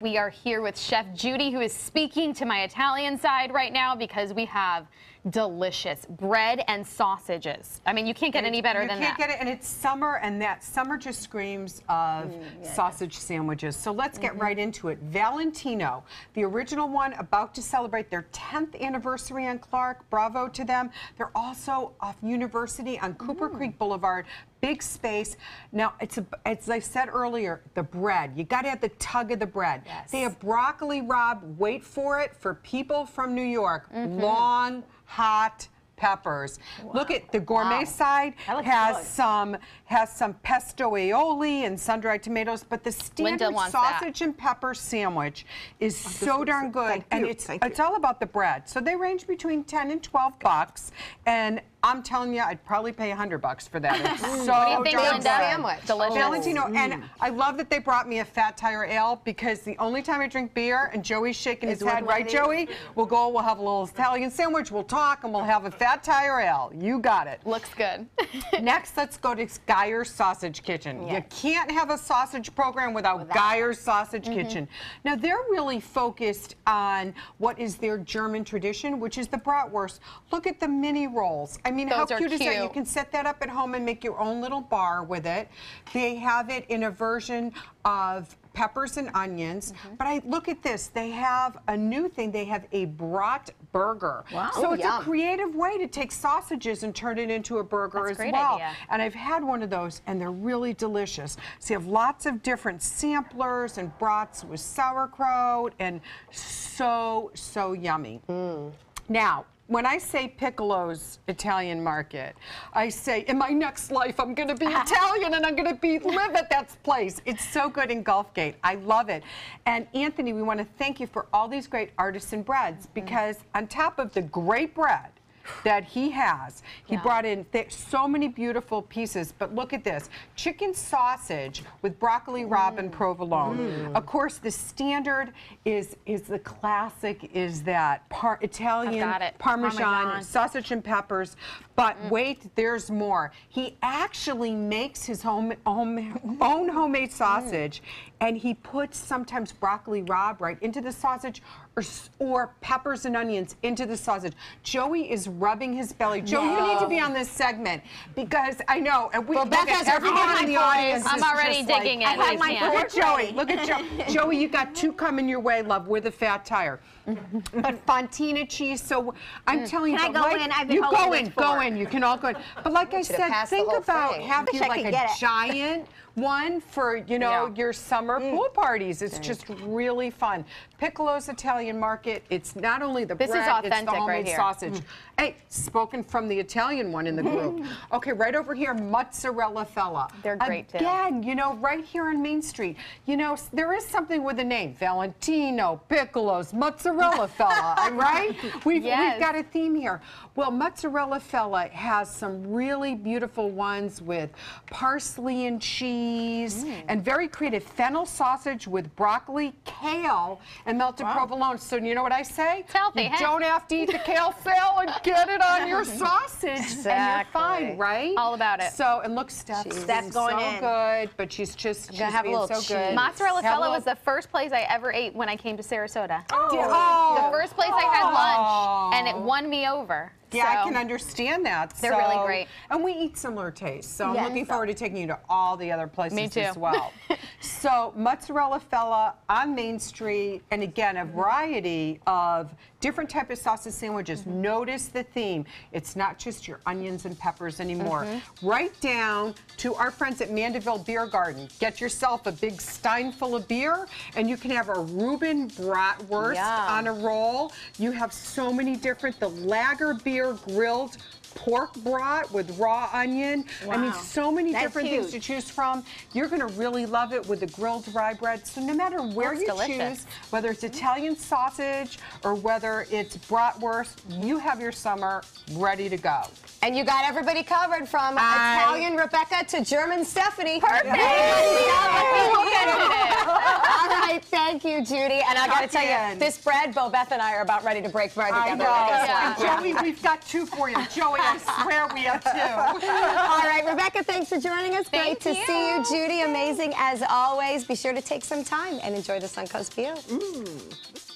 We are here with Chef Judy, who is speaking to my Italian side right now because we have delicious bread and sausages. I mean, you can't get any better than that. you can't get it, and it's summer, and that summer just screams of Mm, sausage sandwiches. So let's get Mm-hmm. right into it. Valentino, the original one, about to celebrate their 10th anniversary on Clark. Bravo to them. They're also off University on Cooper Mm. Creek Boulevard. Big space. Now, it's a, as I said earlier, the bread. You got to have the tug of the bread. Yes. They have broccoli rabe. Wait for it for people from New York. Mm-hmm. Long, hot peppers. Look at the gourmet Wow. side has good. some has some pesto aioli and sun-dried tomatoes, but the standard wants that. sausage and pepper sandwich is oh, so darn good. and you. it's Thank it's you. all about the bread. So they range between 10 and 12 bucks, and I'm telling you, I'd probably pay a 100 bucks for that. It's so What do you think, darn Linda? good. Sandwich. Delicious. Valentino, and I love that they brought me a fat tire ale because the only time I drink beer and Joey's shaking his Is with head, right. Joey? We'll go, we'll have a little Italian sandwich, we'll talk, and we'll have a fat tire ale. You got it. Looks good. Next, let's go to Geier's Sausage Kitchen. You can't have a sausage program without, Geier's Sausage Mm-hmm. Kitchen. Now, they're really focused on what is their German tradition, which is the bratwurst. Look at the mini rolls. I mean, how Those are cute, is that? You can set that up at home and make your own little bar with it. They have it in a version of peppers and onions. Mm-hmm. But I look at this. They have a new thing. They have a brat burger. Wow. So Ooh, it's yum. a creative way to take sausages and turn it into a burger That's a as great well. idea. And I've had one of those, and they're really delicious. So you have lots of different samplers and brats with sauerkraut, and so, so yummy. Mm. Now, when I say Piccolo's Italian Market, I say in my next life I'm going to be Italian and I'm going to be live at that place. It's so good in Gulfgate. I love it. And Anthony, we want to thank you for all these great artisan breads Mm-hmm. because on top of the great bread that he has. He Yeah. brought in th- so many beautiful pieces, but look at this. Chicken sausage with broccoli rabe Mm. and provolone. Of course, the standard is is the classic is that par- Italian it. Parmesan, Parmesan. sausage and peppers. But Mm. wait, there's more. He actually makes his home, home own homemade sausage, and he puts sometimes broccoli rabe right into the sausage, or or peppers and onions into the sausage. Joey is rubbing his belly. Joey, you need to be on this segment because I know, and we Well, Beth look at has everyone in the audience. I'm already just like- digging it. I have my Yeah. Look at Joey. Look at Joey. Joey, you got two coming your way, love, with a fat tire. but Fontina cheese. So I'm mm. telling Can you, I but go like- in? I've been you go in, go in. You can all go in. But like I said, think about thing. having like a giant one for you know Yeah. your summer mm. pool parties. It's just really fun. Piccolo's Italian Market. It's not only the This is bread, it's the authentic right homemade here. sausage. Mm. Hey, spoken from the Italian one in the group. Mm. okay, right over here, mozzarella fella. They're great, too. Again, you know, right here on Main Street. You know, there is something with the name. Valentino, Piccolo's, mozzarella fella, right? We've, Yes. we've got a theme here. Well, mozzarella fella has some really beautiful ones with parsley and cheese Mm. and very creative fennel sausage with broccoli, kale, and melted provolone. So you know what I say? It's healthy, You huh? don't have to eat the kale salad. Get it on your sausage, and you're fine, Exactly. right? All about it. So and look, Steph's being Steph's going so in. good, but she's just she's have a little so good. Mozzarella Fella was the first place I ever ate when I came to Sarasota. Oh. The first place I had lunch, and it won me over. Yeah, I can understand that. They're really great. And we eat similar tastes. So I'm Yes. looking forward to taking you to all the other places Me too. as well. so mozzarella fella on Main Street, and again, a variety of different type of sausage sandwiches. Mm-hmm. Notice the theme. It's not just your onions and peppers anymore. Mm-hmm. Right down to our friends at Mandeville Beer Garden. Get yourself a big stein full of beer, and you can have a Reuben bratwurst on a roll. You have so many different, the lager beer grilled pork brat with raw onion. I mean, so many That's different things to choose from. You're going to really love it with the grilled rye bread. So no matter where Looks you delicious. choose, whether it's mm-hmm. Italian sausage or whether it's bratwurst, you have your summer ready to go. And you got everybody covered from I- Italian Rebecca to German Stephanie. Perfect. All thank you, Judy. And I got to tell you, this bread, Bo Beth and I are about ready to break bread I together. know. with this. Yeah. Joey, we've got two for you. Joey, I swear we have two. All right, Rebecca, thanks for joining us. Thank Great to see you. you. Judy, amazing as always. Be sure to take some time and enjoy the Suncoast view.